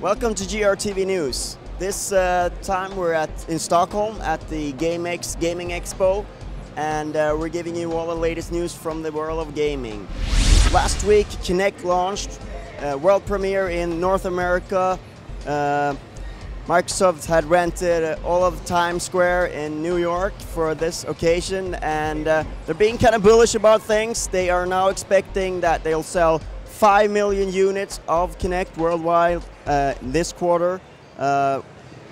Welcome to GRTV News. This uh, time we're at in Stockholm at the GameX Gaming Expo, and uh, we're giving you all the latest news from the world of gaming. Last week, Kinect launched, uh, world premiere in North America. Uh, Microsoft had rented all of Times Square in New York for this occasion, and uh, they're being kind of bullish about things. They are now expecting that they'll sell 5 million units of Kinect worldwide this quarter, uh,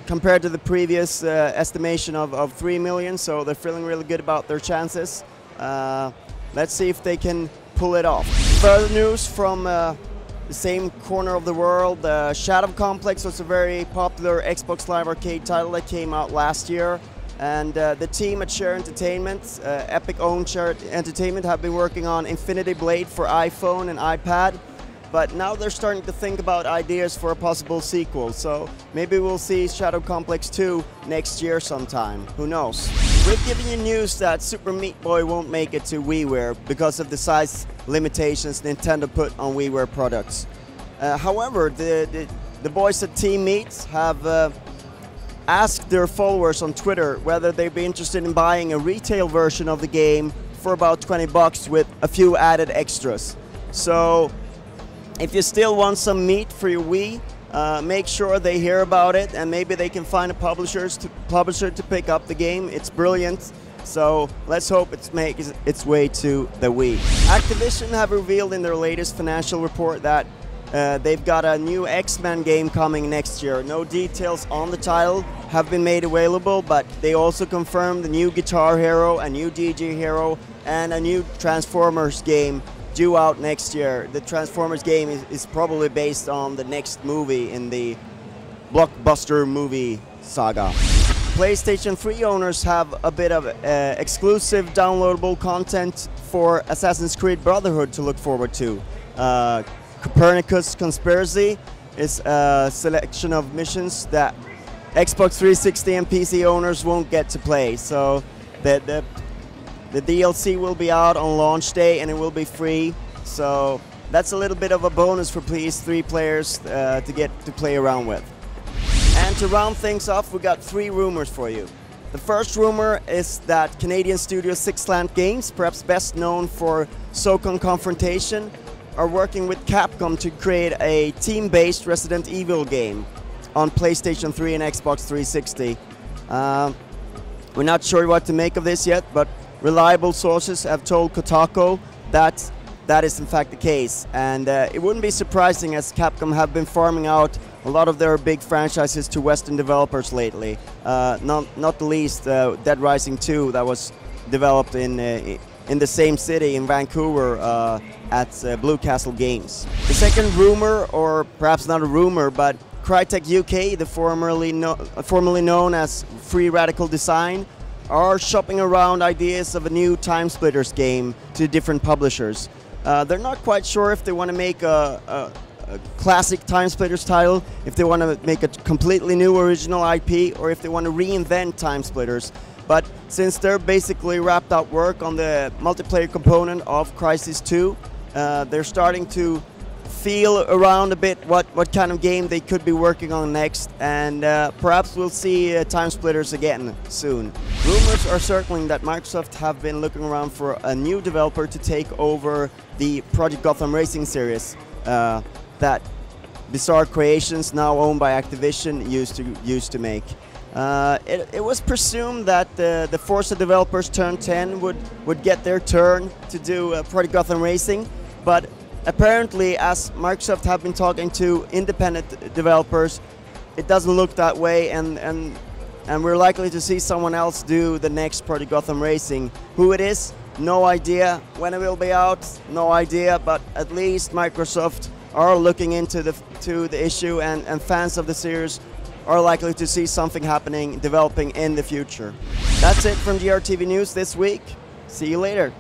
compared to the previous uh, estimation of, of 3 million, so they're feeling really good about their chances. Uh, let's see if they can pull it off. Further news from uh, the same corner of the world, uh, Shadow Complex was a very popular Xbox Live Arcade title that came out last year. And uh, the team at Chair Entertainment, uh, Epic owned Chair Entertainment, have been working on Infinity Blade for iPhone and iPad. But now they're starting to think about ideas for a possible sequel. So maybe we'll see Shadow Complex 2 next year sometime. Who knows? We've given you news that Super Meat Boy won't make it to WiiWare because of the size limitations Nintendo put on WiiWare products. Uh, however, the, the, the, boys at Team Meat have uh, asked their followers on Twitter whether they'd be interested in buying a retail version of the game for about 20 bucks with a few added extras. So if you still want some meat for your Wii, uh, make sure they hear about it and maybe they can find a publishers to, publisher to pick up the game. It's brilliant. So let's hope it makes its way to the Wii. Activision have revealed in their latest financial report that uh, they've got a new X-Men game coming next year. No details on the title have been made available, but they also confirmed the new Guitar Hero, a new DJ Hero, and a new Transformers game due out next year. The Transformers game is, is probably based on the next movie in the blockbuster movie saga. PlayStation 3 owners have a bit of uh, exclusive downloadable content for Assassin's Creed Brotherhood to look forward to. Uh, Copernicus Conspiracy is a selection of missions that Xbox 360 and PC owners won't get to play. So the, the, the DLC will be out on launch day and it will be free. So that's a little bit of a bonus for PS3 players uh, to get to play around with. And to round things off, we got three rumors for you. The first rumor is that Canadian studio Sixlant Games, perhaps best known for SOCOM Confrontation, are working with Capcom to create a team-based Resident Evil game on PlayStation 3 and Xbox 360. Uh, we're not sure what to make of this yet, but reliable sources have told Kotaku that that is in fact the case. And uh, it wouldn't be surprising as Capcom have been farming out a lot of their big franchises to Western developers lately. Uh, not, not the least uh, Dead Rising 2 that was developed in, uh, in the same city in Vancouver uh, at uh, Blue Castle Games. The second rumor, or perhaps not a rumor, but Crytek UK, the formerly, no formerly known as Free Radical Design, are shopping around ideas of a new Time Splitters game to different publishers. Uh, they're not quite sure if they want to make a, a, a, classic Time Splitters title, if they want to make a completely new original IP, or if they want to reinvent Time Splitters. But since they're basically wrapped up work on the multiplayer component of Crysis 2, uh, they're starting to feel around a bit what, what kind of game they could be working on next, and uh, perhaps we'll see uh, Time Splitters again soon. Rumors are circling that Microsoft have been looking around for a new developer to take over the Project Gotham Racing series uh, that Bizarre Creations, now owned by Activision, used to used to make. Uh, it, it, was presumed that the, the Forza developers Turn 10 would, would get their turn to do uh, Project Gotham Racing, but apparently as Microsoft have been talking to independent developers, it doesn't look that way and, and, and we're likely to see someone else do the next Project Gotham Racing. Who it is, no idea. When it will be out, no idea, but at least Microsoft are looking into the, to the issue and, and fans of the series are likely to see something happening, developing in the future. That's it from GRTV News this week. See you later.